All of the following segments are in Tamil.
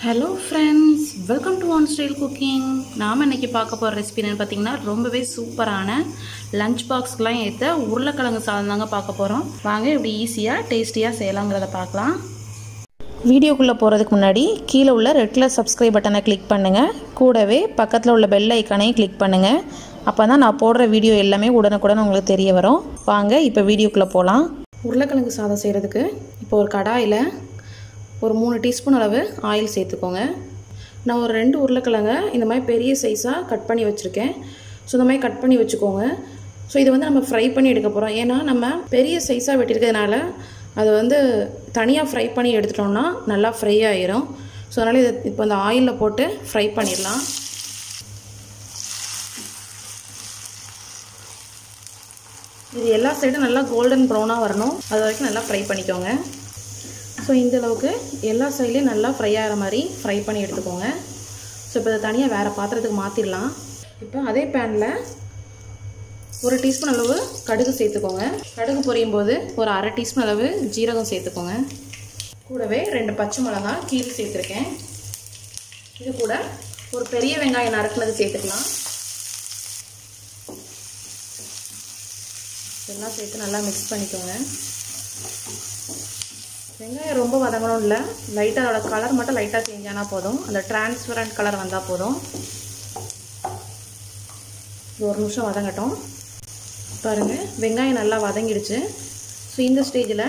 Hello friends welcome to One Style Cooking நாம் இன்றைக்கி பார்க்க போகிற ரெசிபி என்னென்னு பார்த்தீங்கன்னா ரொம்பவே சூப்பரான லஞ்ச் பாக்ஸ்க்கெலாம் ஏற்ற உருளைக்கிழங்கு சாதம் தாங்க பார்க்க போகிறோம் வாங்க இப்படி ஈஸியாக டேஸ்டியாக செய்யலாங்கிறத பார்க்கலாம். வீடியோக்குள்ளே போகிறதுக்கு முன்னாடி கீழே உள்ள ரெட் கலர் சப்ஸ்கிரைப் பட்டனை கிளிக் பண்ணுங்கள் கூடவே பக்கத்தில் உள்ள பெல் ஐக்கானையும் கிளிக் பண்ணுங்கள் அப்போ தான் நான் போடுற வீடியோ எல்லாமே உடனுக்குடன் உங்களுக்கு தெரிய வரும். வாங்க இப்போ வீடியோக்குள்ளே போகலாம் உருளைக்கிழங்கு சாதம் செய்கிறதுக்கு இப்போ ஒரு கடாயில் ஒரு மூணு டீஸ்பூன் அளவு ஆயில் சேர்த்துக்கோங்க. நான் ஒரு ரெண்டு உருளைக்கிழங்க இந்த மாதிரி பெரிய சைஸாக கட் பண்ணி வச்சுருக்கேன். ஸோ இந்த மாதிரி கட் பண்ணி வச்சுக்கோங்க. ஸோ இதை வந்து நம்ம ஃப்ரை பண்ணி எடுக்க போகிறோம் ஏன்னா நம்ம பெரிய சைஸாக வெட்டியிருக்கிறதுனால அதை வந்து தனியாக ஃப்ரை பண்ணி எடுத்துட்டோம்னா நல்லா ஃப்ரை ஆயிரும். ஸோ அதனால் இதை இப்போ அந்த ஆயிலில் போட்டு ஃப்ரை பண்ணிடலாம். இது எல்லா சைடும் நல்லா கோல்டன் ப்ரௌனாக வரணும். அது வரைக்கும் நல்லா ஃப்ரை பண்ணிக்கோங்க. ஸோ இந்த அளவுக்கு எல்லா சைட்லேயும் நல்லா ஃப்ரை ஆகிற மாதிரி ஃப்ரை பண்ணி எடுத்துக்கோங்க. ஸோ இப்போ அதை தனியாக வேறு பாத்திரத்துக்கு மாற்றிடலாம் இப்போ அதே பேனில் ஒரு டீஸ்பூன் அளவு கடுகு சேர்த்துக்கோங்க. கடுகு பொரியும் போது ஒரு அரை டீஸ்பூன் அளவு ஜீரகம் சேர்த்துக்கோங்க. கூடவே ரெண்டு பச்சை மிளகா கீழே சேர்த்துருக்கேன். இது கூட ஒரு பெரிய வெங்காயம் நறுக்குனது சேர்த்துக்கலாம். எல்லாம் சேர்த்து நல்லா மிக்ஸ் பண்ணிக்கோங்க. வெங்காயம் ரொம்ப வதங்கணும் இல்லை. லைட்டாக அதோடய கலர் மட்டும் லைட்டாக சேஞ்ச் ஆனால் போதும். அந்த டிரான்ஸ்பரண்ட் கலர் வந்தால் போதும். ஒரு நிமிஷம் வதங்கட்டும். பாருங்கள் வெங்காயம் நல்லா வதங்கிடுச்சு. ஸோ இந்த ஸ்டேஜில்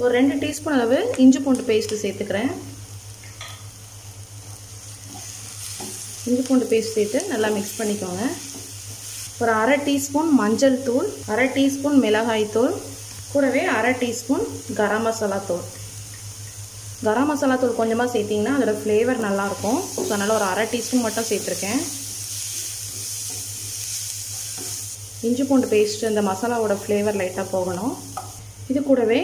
ஒரு ரெண்டு டீஸ்பூன் அளவு இஞ்சி பூண்டு பேஸ்ட்டு சேர்த்துக்கிறேன். இஞ்சி பூண்டு பேஸ்ட் சேர்த்து நல்லா மிக்ஸ் பண்ணிக்கோங்க. ஒரு அரை டீஸ்பூன் மஞ்சள் தூள் அரை டீஸ்பூன் மிளகாய் தூள் கூடவே அரை டீஸ்பூன் கரம் மசாலா தூள். கரம் மசாலா தூள் கொஞ்சமாக சேர்த்திங்கன்னா அதோடய ஃப்ளேவர் நல்லாயிருக்கும். ஸோ அதனால் ஒரு அரை டீஸ்பூன் மட்டும் சேர்த்துருக்கேன். இஞ்சி பூண்டு பேஸ்ட்டு இந்த மசாலாவோட ஃப்ளேவர் லைட்டாக போகணும். இது கூடவே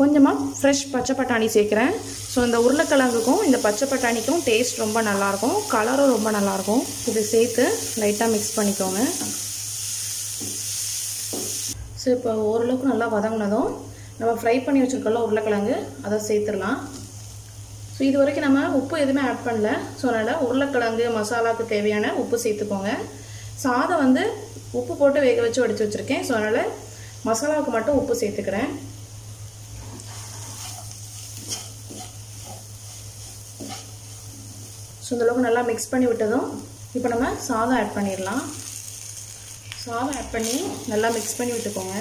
கொஞ்சமாக ஃப்ரெஷ் பச்சை பட்டாணி சேர்க்குறேன். ஸோ இந்த உருளைக்கிழங்குக்கும் இந்த பச்சை பட்டாணிக்கும் டேஸ்ட் ரொம்ப நல்லாயிருக்கும். கலரும் ரொம்ப நல்லாயிருக்கும். இதை சேர்த்து லைட்டாக மிக்ஸ் பண்ணிக்கோங்க. ஸோ இப்போ ஓரளவுக்கு நல்லா வதங்கினதும் நம்ம ஃப்ரை பண்ணி வச்சுருக்கோம்ல உருளைக்கிழங்கு அதை சேர்த்துடலாம். ஸோ இது வரைக்கும் நம்ம உப்பு எதுவுமே ஆட் பண்ணல. ஸோ அதனால் உருளைக்கிழங்கு மசாலாவுக்கு தேவையான உப்பு சேர்த்துக்கோங்க. சாதம் வந்து உப்பு போட்டு வேக வச்சு வடித்து வச்சுருக்கேன். ஸோ அதனால் மசாலாவுக்கு மட்டும் உப்பு சேர்த்துக்கிறேன். ஸோ இந்தளவுக்கு நல்லா மிக்ஸ் பண்ணி விட்டதும் இப்போ நம்ம சாதம் ஆட் பண்ணிடலாம். சாதம் ஆட் பண்ணி நல்லா மிக்ஸ் பண்ணி விட்டுக்கோங்க.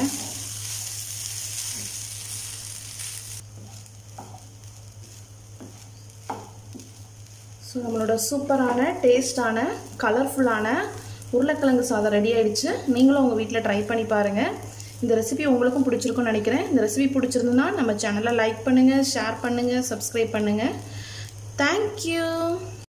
ஸோ நம்மளோட சூப்பரான டேஸ்டான கலர்ஃபுல்லான உருளைக்கிழங்கு சாதம் ரெடி ஆகிடுச்சு நீங்களும் உங்கள் வீட்டில் ட்ரை பண்ணி பாருங்கள் இந்த ரெசிபி உங்களுக்கும் பிடிச்சிருக்கும்னு நினைக்கிறேன். இந்த ரெசிபி பிடிச்சிருந்துன்னா நம்ம சேனலை லைக் பண்ணுங்கள் ஷேர் பண்ணுங்கள் சப்ஸ்கிரைப் பண்ணுங்கள் தேங்க்யூ